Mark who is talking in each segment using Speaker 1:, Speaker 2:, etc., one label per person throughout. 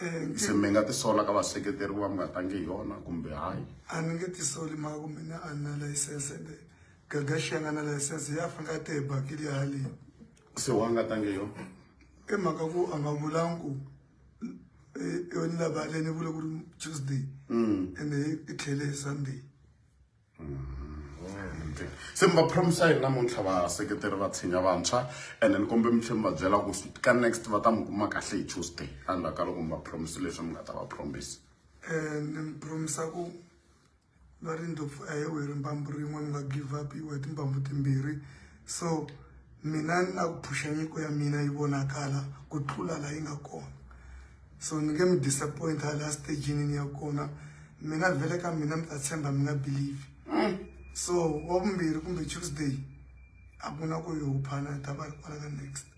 Speaker 1: eh, se
Speaker 2: mi nga tisola ka vaseketeri va mi nga tangi yona kumbe hayi
Speaker 1: a ni nge tisoli mhaka ku mina a na layisense ende gagaxi ya nga na layisense ya fanga te hi bakiliya haleni
Speaker 2: se wa nga tangi yona
Speaker 1: i e mhaka ku a nga vulangi ku Eh, yona laba lene vula ku ri tuesday ende mm. i tlhele sunday
Speaker 2: mm-hmm. se mi va promisa yini namuntlha vaseketeri va tshinya vantshwa and then kombe mi tlhe mi va byela ku ka next va ta mi kuma kahle hi tuesday andzhaku ka loko mi va promise leswi mi nga ta va promise
Speaker 1: um ni mi promisa ku va ri ndlopfu a hi weri mbambu rin'we mi nga give up iwe timbambu timbirhi so mina na ku phuxa nyiko ya mina yi vonakala ku tlula laha yi nga kona so ni nge mi disappoint a la stagini ni ya kona mi nga vhele ka mina mi ta tshemba mi nga believe so wa vumbirhi kumbe tuesday a ku na ku yi huphana ta va ri kwala ka next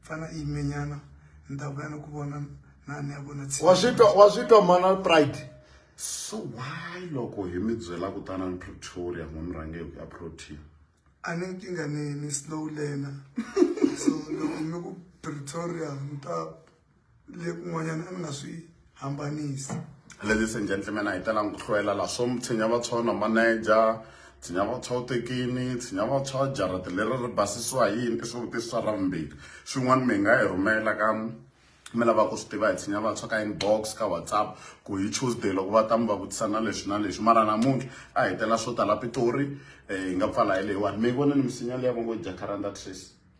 Speaker 1: fana yimenyana ni ta vuya ni ku vona na ni ya vona tshinyawa
Speaker 3: swi twa wa swi twa mana pride
Speaker 2: so why loko hi mi byela kutanani pretoria n'wi mi rhangeki ya protein
Speaker 1: a ni nkinga ni ni slow lena so loko mi ku pretoria ni ta le kun'wanyana a ni nga swi hambanisi
Speaker 2: ladies and gentlemen a hi talangi ku hlwela la swo mi tshinya vatshwa na manager tshinya vatshwa wutekini tshinya vatshwa jarata leri ri basisiwa hi yini i swivutiso swa ravumbirhi swin'wana mi nga yi e rhumela ka mi lava ku swi tiva hi e tshinya vatshwa ka inbox ka whatsapp ku hi tuesday loko va ta mi va vutisa na leswi na leswi mara namuntlha a hi e tela swo tala pitori um eh, hi nga pfala hi leyiwani mi vona ni misinya leyi vango jacaranda tres